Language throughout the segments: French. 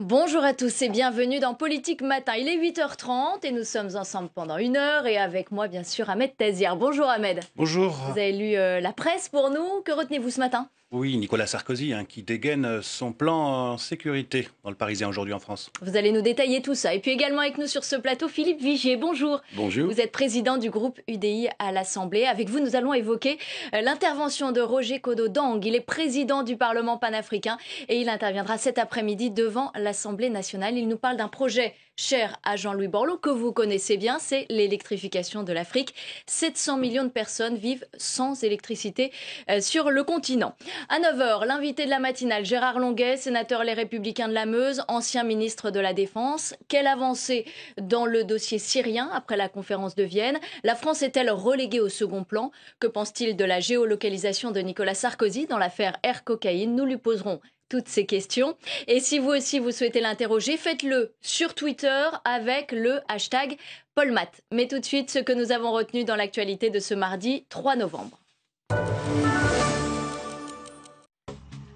Bonjour à tous et bienvenue dans Politique Matin. Il est 8h30 et nous sommes ensemble pendant une heure et avec moi bien sûr Ahmed Tazier. Bonjour Ahmed. Bonjour. Vous avez lu euh, la presse pour nous. Que retenez-vous ce matin? Oui, Nicolas Sarkozy, hein, qui dégaine son plan en sécurité dans le Parisien aujourd'hui en France. Vous allez nous détailler tout ça. Et puis également avec nous sur ce plateau, Philippe Vigier. Bonjour. Bonjour. Vous êtes président du groupe UDI à l'Assemblée. Avec vous, nous allons évoquer euh, l'intervention de Roger Kodo-Dang. Il est président du Parlement panafricain et il interviendra cet après-midi devant l'Assemblée nationale. Il nous parle d'un projet cher à Jean-Louis Borloo, que vous connaissez bien, c'est l'électrification de l'Afrique. 700 millions de personnes vivent sans électricité euh, sur le continent. À 9h, l'invité de la matinale, Gérard Longuet, sénateur Les Républicains de la Meuse, ancien ministre de la Défense. Quelle avancée dans le dossier syrien après la conférence de Vienne? La France est-elle reléguée au second plan? Que pense-t-il de la géolocalisation de Nicolas Sarkozy dans l'affaire Air Cocaïne? Nous lui poserons toutes ces questions. Et si vous aussi vous souhaitez l'interroger, faites-le sur Twitter avec le hashtag Polmat. Mais tout de suite, ce que nous avons retenu dans l'actualité de ce mardi 3 novembre.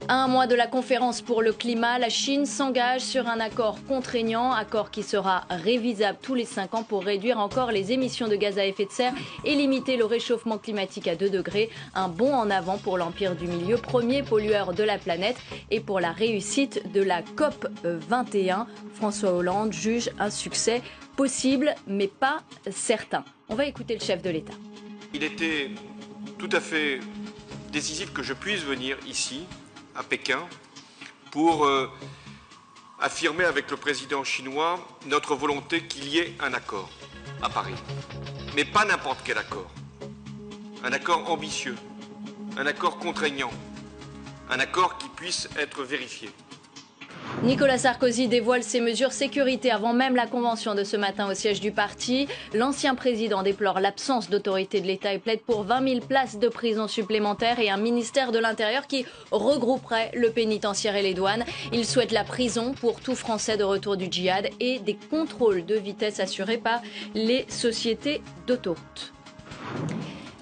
Un mois de la conférence pour le climat, la Chine s'engage sur un accord contraignant, accord qui sera révisable tous les cinq ans pour réduire encore les émissions de gaz à effet de serre et limiter le réchauffement climatique à 2 degrés. Un bond en avant pour l'Empire du Milieu, premier pollueur de la planète et pour la réussite de la COP 21. François Hollande juge un succès possible mais pas certain. On va écouter le chef de l'État. Il était tout à fait décisif que je puisse venir ici à Pékin pour euh, affirmer avec le président chinois notre volonté qu'il y ait un accord à Paris. Mais pas n'importe quel accord. Un accord ambitieux, un accord contraignant, un accord qui puisse être vérifié. Nicolas Sarkozy dévoile ses mesures sécurité avant même la convention de ce matin au siège du parti. L'ancien président déplore l'absence d'autorité de l'État et plaide pour 20 000 places de prison supplémentaires et un ministère de l'Intérieur qui regrouperait le pénitentiaire et les douanes. Il souhaite la prison pour tout Français de retour du djihad et des contrôles de vitesse assurés par les sociétés d'autoroute.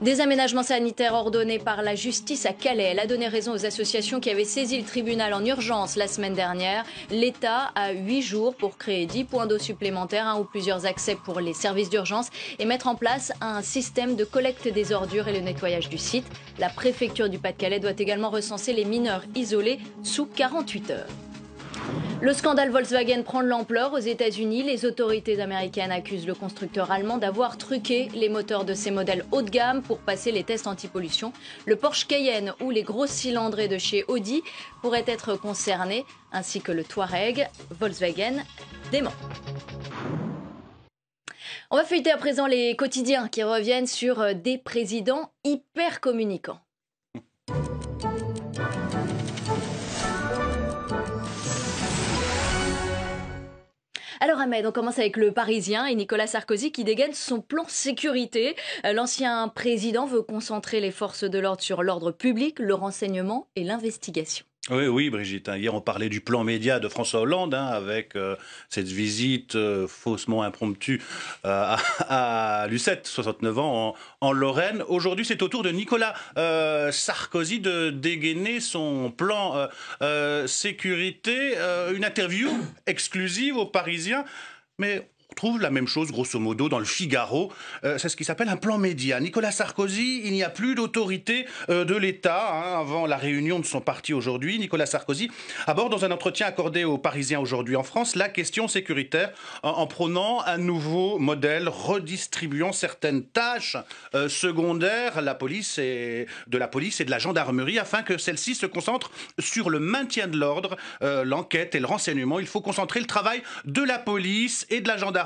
Des aménagements sanitaires ordonnés par la justice à Calais. Elle a donné raison aux associations qui avaient saisi le tribunal en urgence la semaine dernière. L'État a huit jours pour créer 10 points d'eau supplémentaires, un ou plusieurs accès pour les services d'urgence et mettre en place un système de collecte des ordures et le nettoyage du site. La préfecture du Pas-de-Calais doit également recenser les mineurs isolés sous 48 heures. Le scandale Volkswagen prend de l'ampleur aux États-Unis. Les autorités américaines accusent le constructeur allemand d'avoir truqué les moteurs de ses modèles haut de gamme pour passer les tests anti-pollution. Le Porsche Cayenne ou les grosses cylindrées de chez Audi pourraient être concernés, ainsi que le Touareg. Volkswagen dément. On va feuilleter à présent les quotidiens qui reviennent sur des présidents hyper communicants. Alors Ahmed, on commence avec le Parisien et Nicolas Sarkozy qui dégaine son plan sécurité. Euh, l'ancien président veut concentrer les forces de l'ordre sur l'ordre public, le renseignement et l'investigation. Oui, oui, Brigitte. Hein. Hier, on parlait du plan média de François Hollande, hein, avec euh, cette visite euh, faussement impromptue euh, à, Lucette, 69 ans, en, Lorraine. Aujourd'hui, c'est au tour de Nicolas Sarkozy de dégainer son plan sécurité. une interview exclusive aux Parisiens. Mais trouve la même chose, grosso modo, dans le Figaro. Euh, c'est ce qui s'appelle un plan média. Nicolas Sarkozy, il n'y a plus d'autorité euh, de l'État hein, avant la réunion de son parti aujourd'hui. Nicolas Sarkozy aborde dans un entretien accordé aux Parisiens aujourd'hui en France la question sécuritaire en, prônant un nouveau modèle redistribuant certaines tâches euh, secondaires la police et, de la police et de la gendarmerie afin que celle-ci se concentre sur le maintien de l'ordre, l'enquête et le renseignement. Il faut concentrer le travail de la police et de la gendarmerie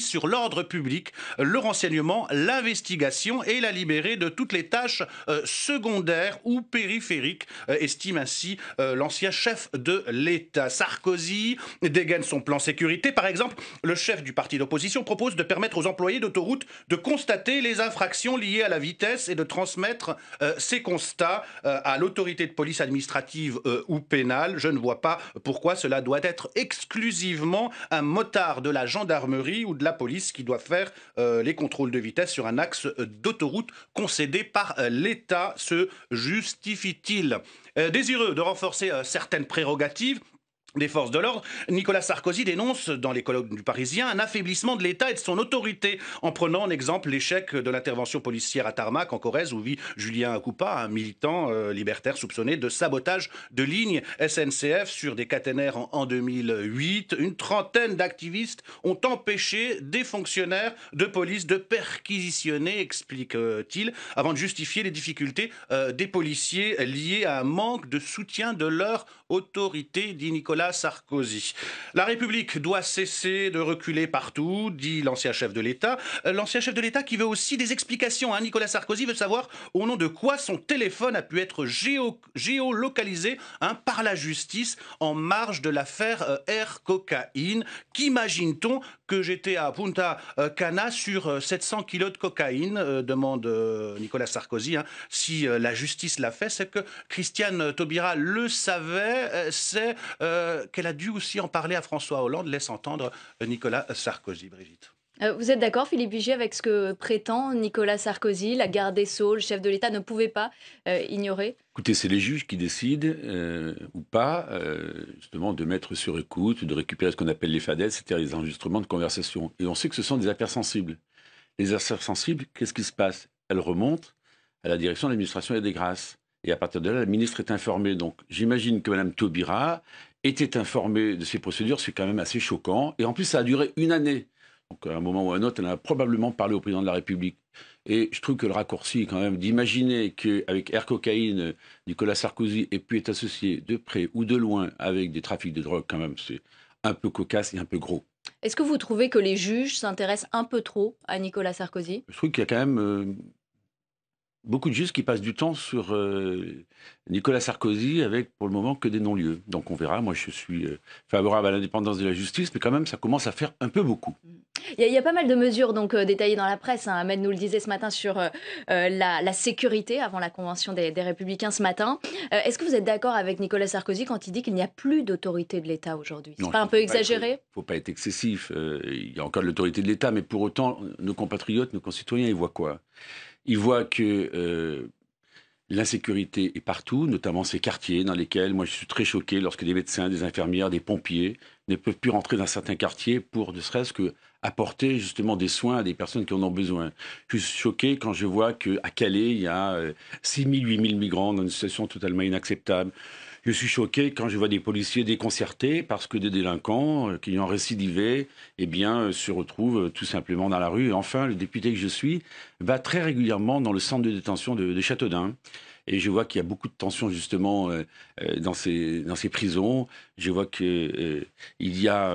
sur l'ordre public, le renseignement, l'investigation et la libérer de toutes les tâches euh, secondaires ou périphériques, euh, estime ainsi euh, l'ancien chef de l'État. Sarkozy dégaine son plan sécurité. Par exemple, le chef du parti d'opposition propose de permettre aux employés d'autoroute de constater les infractions liées à la vitesse et de transmettre ces constats à l'autorité de police administrative ou pénale. Je ne vois pas pourquoi cela doit être exclusivement un motard de la gendarmerie ou de la police qui doit faire euh, les contrôles de vitesse sur un axe d'autoroute concédé par euh, l'État, se justifie-t-il? Euh, Désireux de renforcer certaines prérogatives, des forces de l'ordre, Nicolas Sarkozy dénonce dans les colloques du Parisien un affaiblissement de l'État et de son autorité, en prenant en exemple l'échec de l'intervention policière à Tarmac, en Corrèze, où vit Julien Coupa, un militant euh, libertaire soupçonné de sabotage de lignes SNCF sur des caténaires en, 2008. Une trentaine d'activistes ont empêché des fonctionnaires de police de perquisitionner, explique-t-il, avant de justifier les difficultés euh, des policiers liées à un manque de soutien de leur autorité, dit Nicolas Sarkozy. La République doit cesser de reculer partout, dit l'ancien chef de l'État. Euh, l'ancien chef de l'État qui veut aussi des explications. Hein. Nicolas Sarkozy veut savoir au nom de quoi son téléphone a pu être géolocalisé hein, par la justice en marge de l'affaire euh, Air Cocaïne. Qu'imagine-t-on que j'étais à Punta euh, Cana sur 700 kilos de cocaïne demande Nicolas Sarkozy. Hein. Si la justice l'a fait, c'est que Christiane Taubira le savait. c'est euh, qu'elle a dû aussi en parler à François Hollande, laisse entendre euh, Nicolas Sarkozy, Brigitte. Euh, vous êtes d'accord, Philippe Vigier, avec ce que prétend Nicolas Sarkozy La garde des Sceaux, le chef de l'État, ne pouvait pas ignorer? Écoutez, c'est les juges qui décident, ou pas, justement, de mettre sur écoute, de récupérer ce qu'on appelle les FADES, c'est-à-dire les enregistrements de conversation. Et on sait que ce sont des affaires sensibles. Les affaires sensibles, qu'est-ce qui se passe? Elles remontent à la direction de l'administration des grâces. Et à partir de là, la ministre est informée. Donc j'imagine que Mme Taubira était informée de ces procédures. C'est quand même assez choquant. Et en plus, ça a duré une année. Donc à un moment ou à un autre, elle a probablement parlé au président de la République. Et je trouve que le raccourci, quand même, d'imaginer qu'avec Air Cocaïne, Nicolas Sarkozy ait pu être associé de près ou de loin avec des trafics de drogue, quand même, c'est un peu cocasse et un peu gros. Est-ce que vous trouvez que les juges s'intéressent un peu trop à Nicolas Sarkozy? Je trouve qu'il y a quand même euh, beaucoup de juges qui passent du temps sur euh, Nicolas Sarkozy avec pour le moment que des non-lieux. Donc on verra, moi je suis euh, favorable à l'indépendance de la justice, mais quand même ça commence à faire un peu beaucoup. Il y, a, pas mal de mesures donc euh, détaillées dans la presse. Hein. Ahmed nous le disait ce matin sur la, sécurité avant la convention des, Républicains ce matin. Est-ce que vous êtes d'accord avec Nicolas Sarkozy quand il dit qu'il n'y a plus d'autorité de l'État aujourd'hui? C'est pas un peu exagéré? Il ne faut pas être excessif. il y a encore de l'autorité de l'État, mais pour autant, nos compatriotes, nos concitoyens, ils voient quoi? Il voit que euh, l'insécurité est partout, notamment ces quartiers dans lesquels, moi je suis très choqué lorsque des médecins, des infirmières, des pompiers ne peuvent plus rentrer dans certains quartiers pour ne serait-ce que apporter justement des soins à des personnes qui en ont besoin. Je suis choqué quand je vois qu'à Calais, il y a 6 000, 8 000 migrants dans une situation totalement inacceptable. Je suis choqué quand je vois des policiers déconcertés parce que des délinquants euh, qui ont récidivé eh bien, euh, se retrouvent euh, tout simplement dans la rue. Enfin, le député que je suis va très régulièrement dans le centre de détention de, de Châteaudun. Et je vois qu'il y a beaucoup de tensions justement euh, euh, dans, ces, dans ces prisons. Je vois qu'il euh, il y a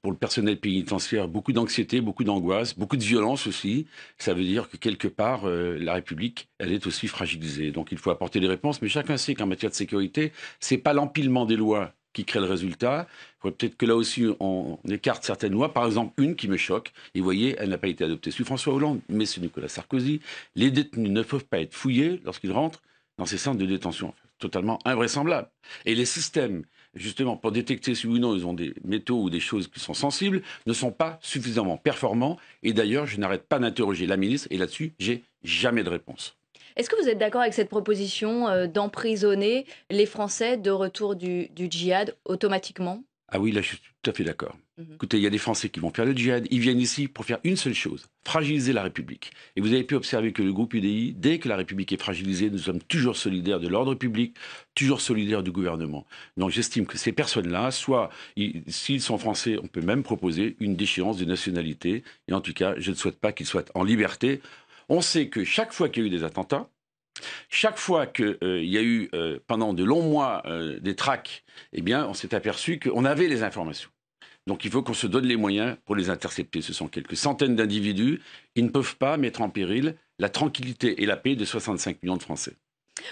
pour le personnel pénitentiaire beaucoup d'anxiété, beaucoup d'angoisse, beaucoup de violence aussi. Ça veut dire que quelque part, la République, elle est aussi fragilisée. Donc il faut apporter des réponses. Mais chacun sait qu'en matière de sécurité, c'est pas l'empilement des lois qui crée le résultat. Il faudrait peut-être que là aussi, on écarte certaines lois. Par exemple, une qui me choque, et vous voyez, elle n'a pas été adoptée sous François Hollande, mais c'est Nicolas Sarkozy. Les détenus ne peuvent pas être fouillés lorsqu'ils rentrent dans ces centres de détention. Totalement invraisemblable. Et les systèmes, justement, pour détecter si ou non ils ont des métaux ou des choses qui sont sensibles, ne sont pas suffisamment performants. Et d'ailleurs, je n'arrête pas d'interroger la ministre, et là-dessus, j'ai jamais de réponse. Est-ce que vous êtes d'accord avec cette proposition euh, d'emprisonner les Français de retour du djihad automatiquement? Ah oui, là, je suis tout à fait d'accord. Mhm. Écoutez, il y a des Français qui vont faire le djihad. Ils viennent ici pour faire une seule chose fragiliser la République. Et vous avez pu observer que le groupe UDI, dès que la République est fragilisée, nous sommes toujours solidaires de l'ordre public, toujours solidaires du gouvernement. Donc j'estime que ces personnes-là, soit s'ils sont français, on peut même proposer une déchéance de nationalité. Et en tout cas, je ne souhaite pas qu'ils soient en liberté. On sait que chaque fois qu'il y a eu des attentats, chaque fois qu'il euh, y a eu euh, pendant de longs mois euh, des traques, eh bien, on s'est aperçu qu'on avait les informations. Donc il faut qu'on se donne les moyens pour les intercepter. Ce sont quelques centaines d'individus. Ils ne peuvent pas mettre en péril la tranquillité et la paix de 65 millions de Français.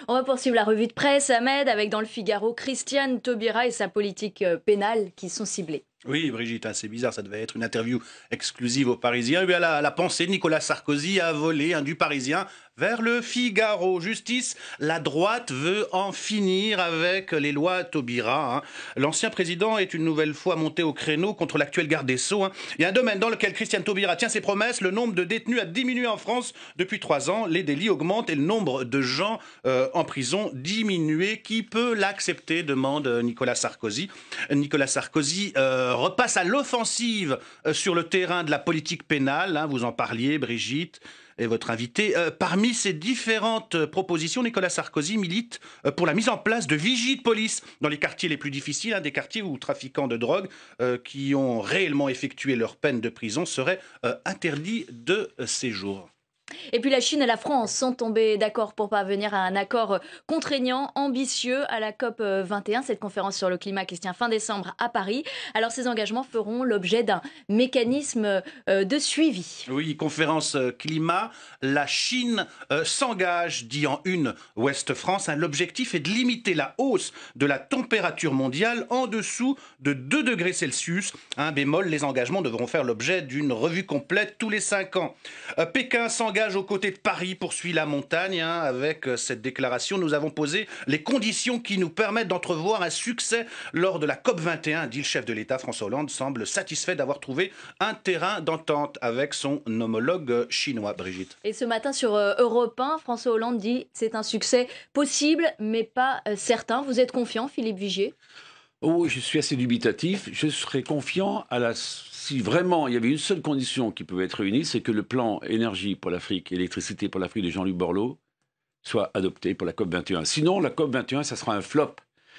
On va poursuivre la revue de presse, Ahmed, avec dans le Figaro Christiane Taubira et sa politique pénale qui sont ciblées. Oui, Brigitte, hein, c'est bizarre, ça devait être une interview exclusive aux Parisiens. Eh la, la pensée, Nicolas Sarkozy a volé un du Parisien vers le Figaro. Justice, la droite veut en finir avec les lois Taubira. Hein. L'ancien président est une nouvelle fois monté au créneau contre l'actuel garde des Sceaux. Hein. Il y a un domaine dans lequel Christiane Taubira tient ses promesses. Le nombre de détenus a diminué en France depuis trois ans. Les délits augmentent et le nombre de gens euh, en prison diminué. Qui peut l'accepter demande Nicolas Sarkozy. Nicolas Sarkozy euh, repasse à l'offensive euh, sur le terrain de la politique pénale. Hein. vous en parliez, Brigitte et votre invité. Euh, parmi ces différentes euh, propositions, Nicolas Sarkozy milite euh, pour la mise en place de vigies de police dans les quartiers les plus difficiles, des quartiers où trafiquants de drogue qui ont réellement effectué leur peine de prison seraient interdits de séjour. Et puis la Chine et la France sont tombés d'accord pour parvenir à un accord contraignant, ambitieux à la COP 21, cette conférence sur le climat qui se tient fin décembre à Paris. Alors ces engagements feront l'objet d'un mécanisme euh, de suivi. Oui, conférence euh, climat, la Chine euh, s'engage, dit en une Ouest France. Hein, l'objectif est de limiter la hausse de la température mondiale en dessous de 2 degrés Celsius. Un bémol, les engagements devront faire l'objet d'une revue complète tous les 5 ans. Pékin s'engage aux côtés de Paris poursuit la montagne. Hein, avec euh, cette déclaration, nous avons posé les conditions qui nous permettent d'entrevoir un succès lors de la COP 21, dit le chef de l'État. François Hollande semble satisfait d'avoir trouvé un terrain d'entente avec son homologue chinois, Brigitte. Et ce matin sur euh, Europe 1, François Hollande dit c'est un succès possible, mais pas euh, certain. Vous êtes confiant, Philippe Vigier? Oh, je suis assez dubitatif. Je serais confiant à la si vraiment il y avait une seule condition qui pouvait être réunie, c'est que le plan énergie pour l'Afrique, électricité pour l'Afrique de Jean-Luc Borloo soit adopté pour la COP 21. Sinon, la COP 21, ça sera un flop.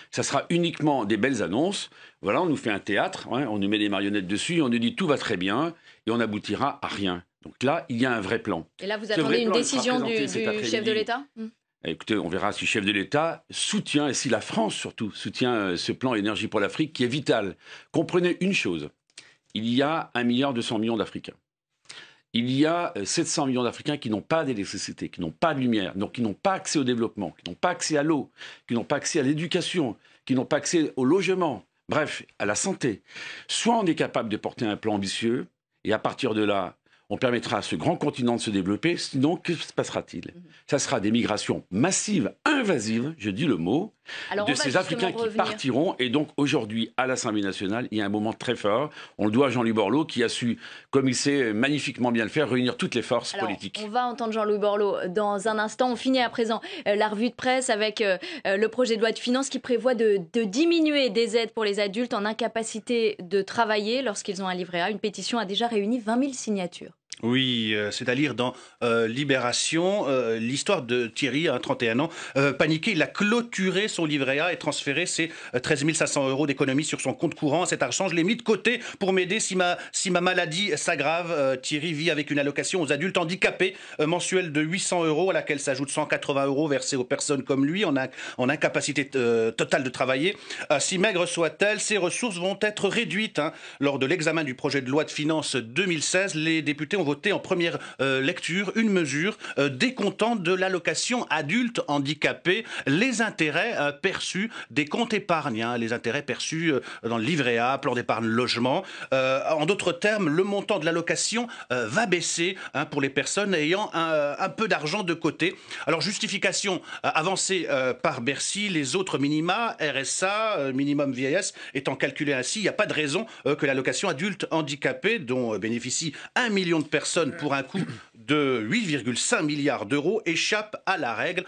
Ça sera uniquement des belles annonces. Voilà, on nous fait un théâtre, hein, on nous met des marionnettes dessus, on nous dit tout va très bien et on aboutira à rien. Donc là, il y a un vrai plan. Et là, vous attendez une décision du, chef de l'État? Hmm. Écoutez, on verra si le chef de l'État soutient, et si la France surtout soutient euh, ce plan énergie pour l'Afrique qui est vital. Comprenez une chose, il y a 1 milliard 200 millions d'Africains. Il y a 700 euh, millions d'Africains qui n'ont pas d'électricité, qui n'ont pas de lumière, donc qui n'ont pas accès au développement, qui n'ont pas accès à l'eau, qui n'ont pas accès à l'éducation, qui n'ont pas accès au logement, bref, à la santé. Soit on est capable de porter un plan ambitieux, et à partir de là, on permettra à ce grand continent de se développer. Sinon, que se passera-t-il? Mhm. Ça sera des migrations massives, invasives, je dis le mot, de ces Africains qui partiront. Et donc aujourd'hui, à l'Assemblée nationale, il y a un moment très fort. On le doit à Jean-Louis Borloo, qui a su, comme il sait magnifiquement bien le faire, réunir toutes les forces politiques. On va entendre Jean-Louis Borloo dans un instant. On finit à présent euh, la revue de presse avec euh, euh, le projet de loi de finances qui prévoit de, de, diminuer des aides pour les adultes en incapacité de travailler lorsqu'ils ont un livret A. Une pétition a déjà réuni 20 000 signatures. Oui, euh, c'est à lire dans euh, Libération, euh, l'histoire de Thierry, à 31 ans, paniqué, il a clôturé son livret A et transféré ses 13 500 euros d'économie sur son compte courant. Cet argent, je l'ai mis de côté pour m'aider si ma, maladie s'aggrave. Thierry vit avec une allocation aux adultes handicapés mensuelle de 800 euros, à laquelle s'ajoutent 180 euros versés aux personnes comme lui en, en incapacité totale de travailler. si maigre soit-elle, ses ressources vont être réduites. Hein. Lors de l'examen du projet de loi de finances 2016, les députés ont en première euh, lecture une mesure euh, décomptant de l'allocation adulte handicapé les intérêts euh, perçus des comptes épargne, hein, les intérêts perçus dans le livret A, plan d'épargne logement. en d'autres termes, le montant de l'allocation va baisser hein, pour les personnes ayant un, peu d'argent de côté. Alors justification avancée par Bercy, les autres minima, RSA, minimum vieillesse, étant calculés ainsi, il n'y a pas de raison que l'allocation adulte handicapé, dont bénéficie un million de personnes pour un coût de 8,5 milliards d'euros échappe à la règle.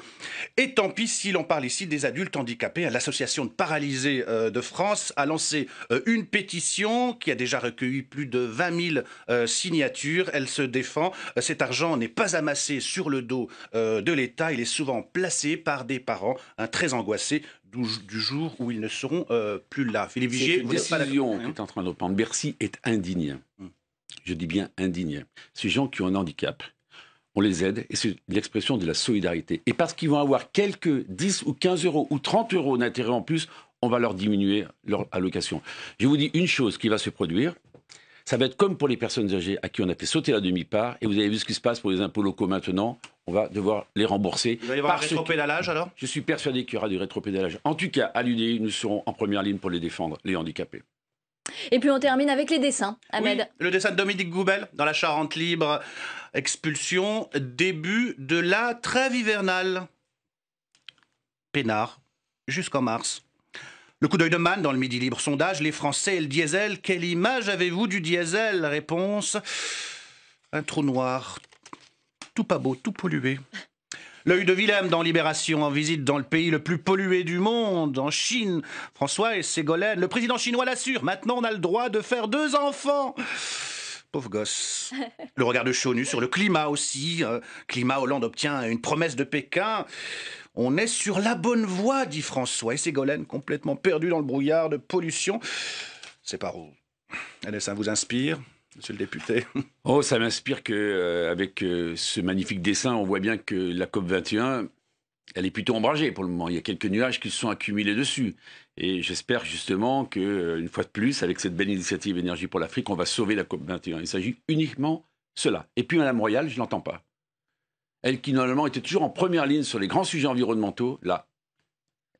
Et tant pis si l'on parle ici des adultes handicapés. L'association de paralysés euh, de France a lancé euh, une pétition qui a déjà recueilli plus de 20 000 euh, signatures. Elle se défend. Cet argent n'est pas amassé sur le dos de l'État. Il est souvent placé par des parents très angoissés du, jour où ils ne seront plus là. Philippe Vigier, Cette décision qui est en train de prendre Bercy est indigne. Hum je dis bien indigne. Ces gens qui ont un handicap, on les aide et c'est l'expression de la solidarité. Et parce qu'ils vont avoir quelques 10 ou 15 euros ou 30 euros d'intérêt en plus, on va leur diminuer leur allocation. Je vous dis une chose qui va se produire, ça va être comme pour les personnes âgées à qui on a fait sauter la demi-part, et vous avez vu ce qui se passe pour les impôts locaux maintenant, on va devoir les rembourser. Il va y avoir un rétropédalage alors? Je suis persuadé qu'il y aura du rétropédalage. En tout cas, à l'UDI, nous serons en première ligne pour les défendre, les handicapés. Et puis on termine avec les dessins, Ahmed. le dessin de Dominique Goubel dans la Charente libre. Expulsion, début de la trêve hivernale. Pénard, jusqu'en mars. Le coup d'œil de Man dans le Midi Libre sondage, les Français et le diesel. Quelle image avez-vous du diesel? Réponse un trou noir, tout pas beau, tout pollué. L'œil de Willem dans Libération, en visite dans le pays le plus pollué du monde, en Chine. François et Ségolène, le président chinois l'assure, maintenant on a le droit de faire deux enfants. Pauvre gosse. Le regard de Chaunu sur le climat aussi. Euh, climat, Hollande obtient une promesse de Pékin. On est sur la bonne voie, dit François. Et Ségolène, complètement perdu dans le brouillard de pollution. C'est par où Allez, ça vous inspire Monsieur le député Oh, ça m'inspire que euh, avec euh, ce magnifique dessin, on voit bien que la COP 21, elle est plutôt ombragée pour le moment. Il y a quelques nuages qui se sont accumulés dessus. Et j'espère justement que, euh, une fois de plus, avec cette belle initiative Énergie pour l'Afrique, on va sauver la COP 21. Il s'agit uniquement cela. Et puis Madame Royal, je l'entends pas elle qui normalement était toujours en première ligne sur les grands sujets environnementaux, là,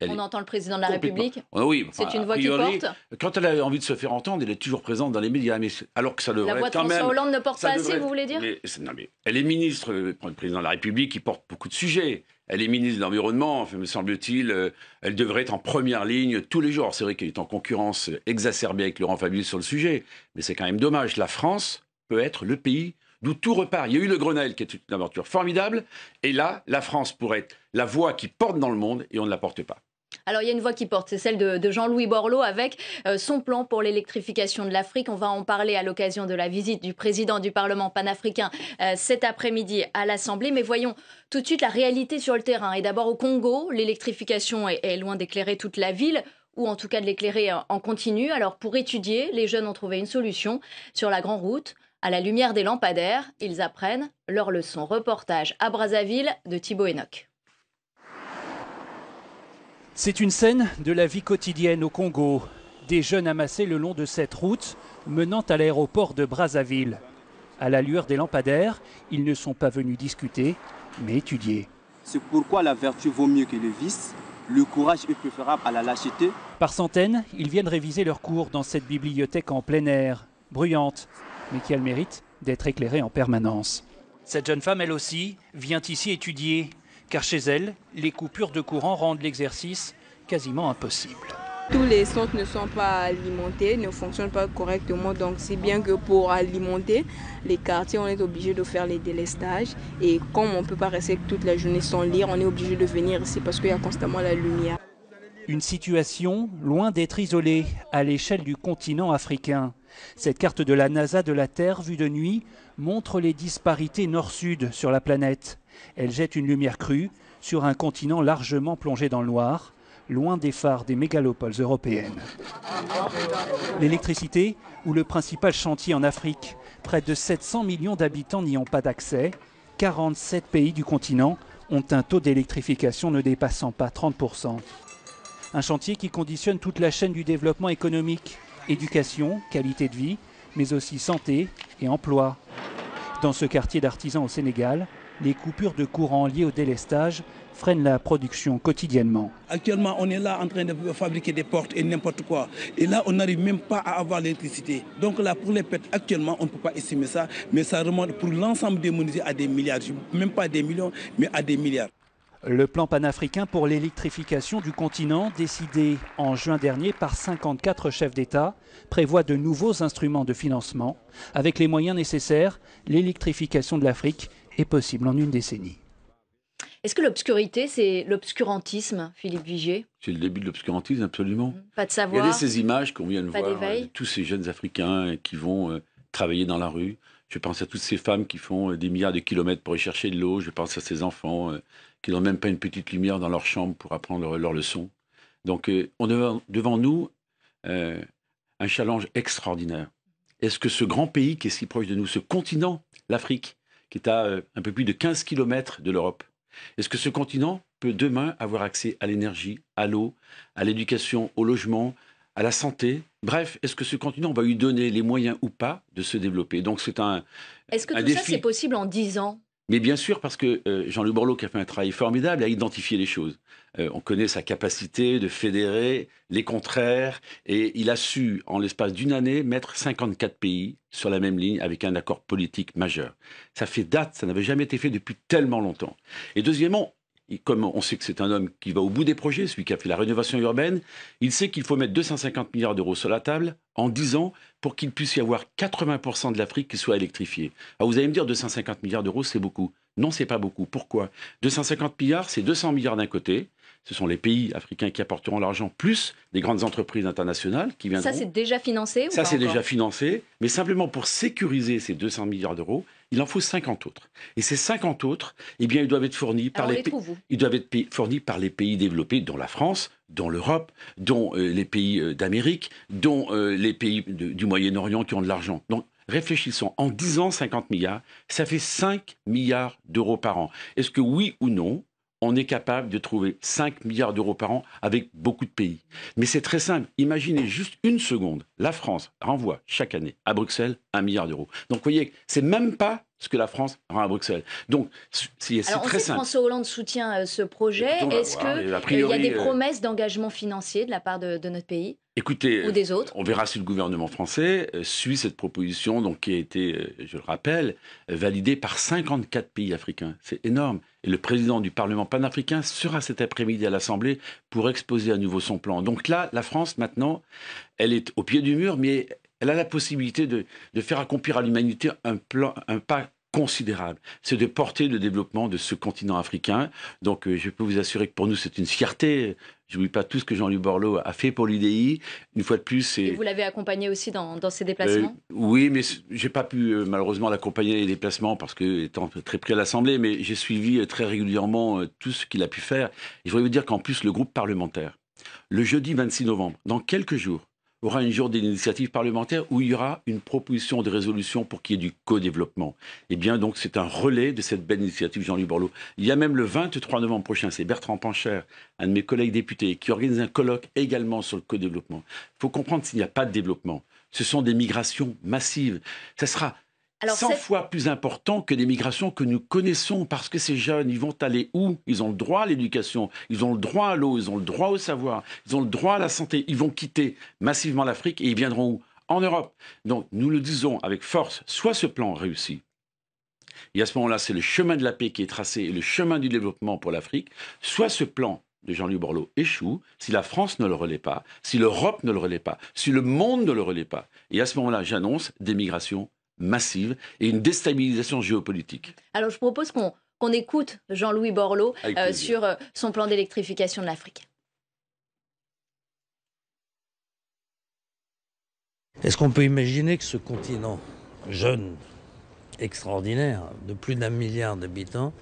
on entend le président de la République ah Oui, c'est une voix qui porte. Quand elle a envie de se faire entendre, elle est toujours présente dans les médias, mais alors que ça devrait la voix de François Hollande ne porte pas assez, vous voulez dire non, mais Elle est ministre, le président de la République, qui porte beaucoup de sujets. Elle est ministre de l'Environnement, me semble-t-il. Euh, elle devrait être en première ligne tous les jours. C'est vrai qu'elle est en concurrence exacerbée avec Laurent Fabius sur le sujet, mais c'est quand même dommage. La France peut être le pays d'où tout repart. Il y a eu le Grenelle qui est une aventure formidable, et là, la France pourrait être la voix qui porte dans le monde, et on ne la porte pas. Alors il y a une voix qui porte, c'est celle de, Jean-Louis Borloo avec euh, son plan pour l'électrification de l'Afrique. On va en parler à l'occasion de la visite du président du Parlement panafricain euh, cet après-midi à l'Assemblée. Mais voyons tout de suite la réalité sur le terrain. Et d'abord au Congo, l'électrification est, loin d'éclairer toute la ville ou en tout cas de l'éclairer en continu. Alors pour étudier, les jeunes ont trouvé une solution sur la grande route. À la lumière des lampadaires, ils apprennent leur leçon. Reportage à Brazzaville de Thibaut Enoch. C'est une scène de la vie quotidienne au Congo. Des jeunes amassés le long de cette route menant à l'aéroport de Brazzaville. À la lueur des lampadaires, ils ne sont pas venus discuter, mais étudier. C'est pourquoi la vertu vaut mieux que le vice. Le courage est préférable à la lâcheté. Par centaines, ils viennent réviser leurs cours dans cette bibliothèque en plein air, bruyante, mais qui a le mérite d'être éclairée en permanence. Cette jeune femme, elle aussi, vient ici étudier, car chez elle, les coupures de courant rendent l'exercice quasiment impossible. Tous les centres ne sont pas alimentés, ne fonctionnent pas correctement, donc c'est bien que pour alimenter les quartiers, on est obligé de faire les délestages. Et comme on ne peut pas rester toute la journée sans lire, on est obligé de venir ici parce qu'il y a constamment la lumière. Une situation loin d'être isolée à l'échelle du continent africain. Cette carte de la NASA de la Terre vue de nuit montre les disparités nord-sud sur la planète. Elle jette une lumière crue sur un continent largement plongé dans le noir, loin des phares des mégalopoles européennes. L'électricité, ou le principal chantier en Afrique, près de 700 millions d'habitants n'y ont pas d'accès. 47 pays du continent ont un taux d'électrification ne dépassant pas 30%. Un chantier qui conditionne toute la chaîne du développement économique, éducation, qualité de vie, mais aussi santé et emploi. Dans ce quartier d'artisans au Sénégal, les coupures de courant liées au délestage freinent la production quotidiennement. Actuellement, on est là en train de fabriquer des portes et n'importe quoi. Et là, on n'arrive même pas à avoir l'électricité. Donc là, pour les pertes, actuellement, on ne peut pas estimer ça, mais ça remonte pour l'ensemble des menuisiers à des milliards. Même pas des millions, mais à des milliards. Le plan panafricain pour l'électrification du continent, décidé en juin dernier par 54 chefs d'État, prévoit de nouveaux instruments de financement. Avec les moyens nécessaires, l'électrification de l'Afrique est possible en une décennie. Est-ce que l'obscurité, c'est l'obscurantisme, Philippe Vigier? C'est le début de l'obscurantisme, absolument. Mmh. Pas de savoir. Regardez ces images qu'on vient de voir, euh, tous ces jeunes Africains qui vont euh, travailler dans la rue. Je pense à toutes ces femmes qui font euh, des milliards de kilomètres pour y chercher de l'eau. Je pense à ces enfants qui n'ont même pas une petite lumière dans leur chambre pour apprendre leurs leçons. Donc, euh, on a devant nous euh, un challenge extraordinaire. Est-ce que ce grand pays qui est si proche de nous, ce continent, l'Afrique, qui est à euh, un peu plus de 15 km de l'Europe, est-ce que ce continent peut demain avoir accès à l'énergie, à l'eau, à l'éducation, au logement, à la santé. Bref, est-ce que ce continent va lui donner les moyens ou pas de se développer? Donc c'est un. Est-ce que un tout ça, c'est possible en 10 ans? Mais bien sûr, parce que euh, Jean-Luc Borloo, qui a fait un travail formidable, a identifié les choses. Euh, on connaît sa capacité de fédérer les contraires, et il a su, en l'espace d'une année, mettre 54 pays sur la même ligne avec un accord politique majeur. Ça fait date, ça n'avait jamais été fait depuis tellement longtemps. Et deuxièmement, comme on sait que c'est un homme qui va au bout des projets, celui qui a fait la rénovation urbaine, il sait qu'il faut mettre 250 milliards d'euros sur la table en 10 ans pour qu'il puisse y avoir 80% de l'Afrique qui soit électrifiée. Alors vous allez me dire 250 milliards d'euros, c'est beaucoup. Non, c'est pas beaucoup. Pourquoi? 250 milliards, c'est 200 milliards d'un côté. Ce sont les pays africains qui apporteront l'argent, plus des grandes entreprises internationales qui viendront. Ça, c'est déjà financé ou Ça, c'est déjà financé, mais simplement pour sécuriser ces 200 milliards d'euros, il en faut 50 autres. Et ces 50 autres, eh bien, ils doivent être fournis par Alors, les les pays. trouve où Ils doivent être pays- fournis par les pays développés, dont la France, dont l'Europe, dont euh, les pays euh, d'Amérique, dont euh, les pays de- du Moyen-Orient qui ont de l'argent. Donc, réfléchissons. En 10 ans, 50 milliards, ça fait 5 milliards d'euros par an. Est-ce que oui ou non, on est capable de trouver 5 milliards d'euros par an avec beaucoup de pays Mais c'est très simple. Imaginez juste une seconde. La France renvoie chaque année à Bruxelles 1 milliard d'euros. Donc, vous voyez, c'est même pas ce que la France rend à Bruxelles. Donc, c'est on très sait que simple. François Hollande soutient euh, ce projet. Est-ce qu'il a y a des euh, promesses d'engagement financier de la part de, de notre pays? Écoutez, ou des autres on verra si le gouvernement français euh, suit cette proposition, donc qui a été, euh, je le rappelle, euh, validée par 54 pays africains. C'est énorme. Et le président du Parlement panafricain sera cet après-midi à l'Assemblée pour exposer à nouveau son plan. Donc là, la France, maintenant, elle est au pied du mur, mais elle a la possibilité de, de faire accomplir à l'humanité un, plan, un pas considérable. C'est de porter le développement de ce continent africain. Donc euh, je peux vous assurer que pour nous, c'est une fierté. Je n'oublie pas tout ce que Jean-Luc Borloo a fait pour l'UDI. Une fois de plus, c'est... Et vous l'avez accompagné aussi dans, dans ses déplacements? Euh, oui, mais j'ai pas pu euh, malheureusement l'accompagner les déplacements parce que étant très pris à l'Assemblée, mais j'ai suivi très régulièrement tout ce qu'il a pu faire. Et je voudrais vous dire qu'en plus, le groupe parlementaire, le jeudi 26 novembre, dans quelques jours, aura une journée d'initiative parlementaire où il y aura une proposition de résolution pour qu'il y ait du co-développement. Eh bien, donc, c'est un relais de cette belle initiative Jean-Louis Borloo. Il y a même le 23 novembre prochain, c'est Bertrand Pancher, un de mes collègues députés, qui organise un colloque également sur le co-développement. Il faut comprendre s'il n'y a pas de développement. Ce sont des migrations massives. Ça sera Alors, 100 cette- fois plus important que les migrations que nous connaissons parce que ces jeunes, ils vont aller où? Ils ont le droit à l'éducation, ils ont le droit à l'eau, ils ont le droit au savoir, ils ont le droit à la santé. Ils vont quitter massivement l'Afrique et ils viendront où? En Europe. Donc nous le disons avec force, soit ce plan réussit. Et à ce moment-là, c'est le chemin de la paix qui est tracé et le chemin du développement pour l'Afrique. Soit ce plan de Jean-Louis Borloo échoue, si la France ne le relaie pas, si l'Europe ne le relaie pas, si le monde ne le relaie pas. Et à ce moment-là, j'annonce des migrations massives et une déstabilisation géopolitique. Alors, je propose qu'on qu'on écoute Jean-Louis Borloo euh, sur euh, son plan d'électrification de l'Afrique. Est-ce qu'on peut imaginer que ce continent jeune, extraordinaire, de plus d'un milliard d'habitants,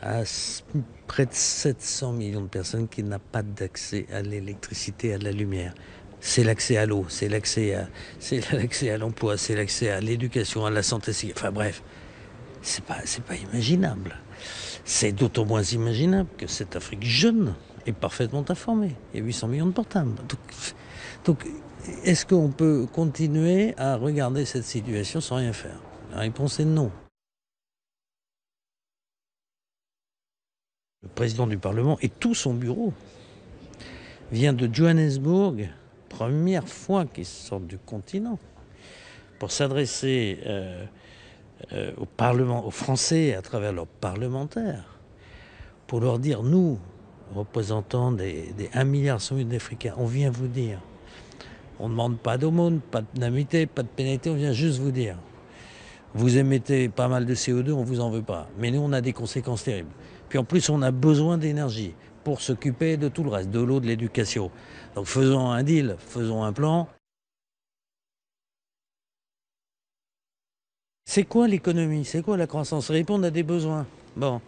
a près de 700 millions de personnes qui n'ont pas d'accès à l'électricité, à la lumière? C'est l'accès à l'eau, c'est l'accès à, l'emploi, c'est l'accès à l'éducation, à la santé. Enfin bref, c'est pas, pas imaginable. C'est d'autant moins imaginable que cette Afrique jeune est parfaitement informée. Il y a 800 millions de portables. Donc, donc est-ce qu'on peut continuer à regarder cette situation sans rien faire? La réponse est non. Le président du Parlement et tout son bureau vient de Johannesburg, première fois qu'il sort du continent, pour s'adresser euh, euh, au Parlement, aux Français à travers leurs parlementaires, pour leur dire, nous, représentants des, des 1 milliard d'Africains, on vient vous dire, on ne demande pas d'aumône, pas d'amitié, pas de pénalité, on vient juste vous dire, vous émettez pas mal de CO2, on vous en veut pas. Mais nous, on a des conséquences terribles. Puis en plus, on a besoin d'énergie pour s'occuper de tout le reste, de l'eau, de l'éducation. Donc faisons un deal, faisons un plan. C'est quoi l'économie? C'est quoi la croissance? Répondre à des besoins. Bon,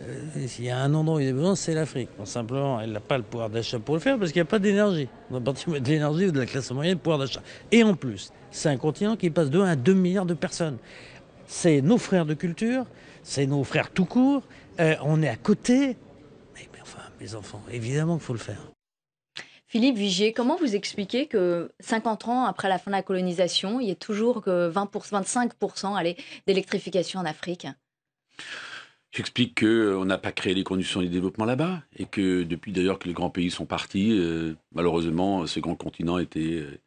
euh, s'il y a un endroit où il y a des besoins, c'est l'Afrique. Simplement, elle n'a pas le pouvoir d'achat pour le faire parce qu'il n'y a pas d'énergie. On partir de l'énergie ou de la classe moyenne, le pouvoir d'achat. Et en plus, c'est un continent qui passe de 1 à 2 milliards de personnes. C'est nos frères de culture, c'est nos frères tout court. Euh, on est à côté. Les enfants. Évidemment qu'il faut le faire. Philippe Vigier, comment vous expliquez que 50 ans après la fin de la colonisation, il y ait toujours que 20% 25% d'électrification en Afrique? J'explique qu'on n'a pas créé les conditions du développement là-bas et que depuis d'ailleurs que les grands pays sont partis, euh, malheureusement, ce grand continent a été euh,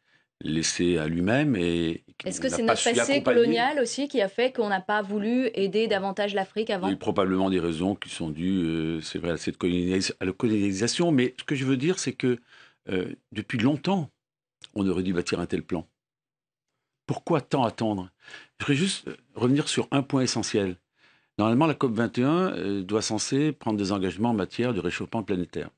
laissé à lui-même. Et Est-ce que c'est notre passé colonial aussi qui a fait qu'on n'a pas voulu aider davantage l'Afrique avant Il y a probablement des raisons qui sont dues, euh, c'est vrai, à cette à la colonisation. Mais ce que je veux dire, c'est que depuis longtemps, on aurait dû bâtir un tel plan. Pourquoi tant attendre? Je voudrais juste revenir sur un point essentiel. Normalement, la COP21 euh, doit censé prendre des engagements en matière de réchauffement planétaire.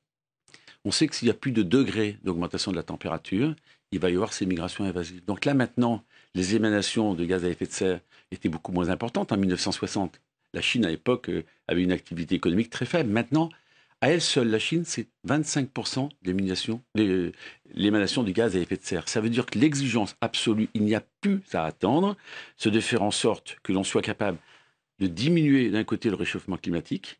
On sait que s'il y a plus de degrés d'augmentation de la température, il va y avoir ces migrations invasives. Donc là, maintenant, les émanations de gaz à effet de serre étaient beaucoup moins importantes en 1960. La Chine, à l'époque, euh, avait une activité économique très faible. Maintenant, à elle seule, la Chine, c'est 25% d'émanation du gaz à effet de serre. Ça veut dire que l'exigence absolue, il n'y a plus à attendre, c'est de faire en sorte que l'on soit capable de diminuer d'un côté le réchauffement climatique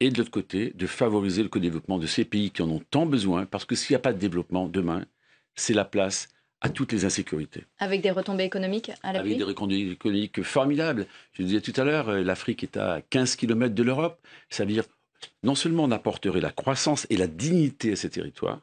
et de l'autre côté de favoriser le co-développement de ces pays qui en ont tant besoin, parce que s'il n'y a pas de développement demain, c'est la place à toutes les insécurités. Avec des retombées économiques à l'appui Avec des retombées économiques formidables. Je disais tout à l'heure, euh, l'Afrique est à 15 km de l'Europe. Ça veut dire non seulement on apporterait la croissance et la dignité à ces territoires,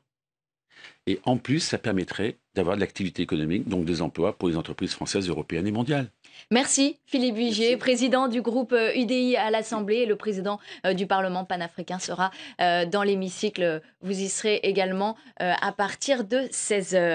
et en plus, ça permettrait d'avoir de l'activité économique, donc des emplois pour les entreprises françaises, européennes et mondiales. Merci Philippe Vigier, président du groupe UDI euh, à l'Assemblée et le président euh, du Parlement panafricain sera euh, dans l'hémicycle. Vous y serez également à partir de 16h.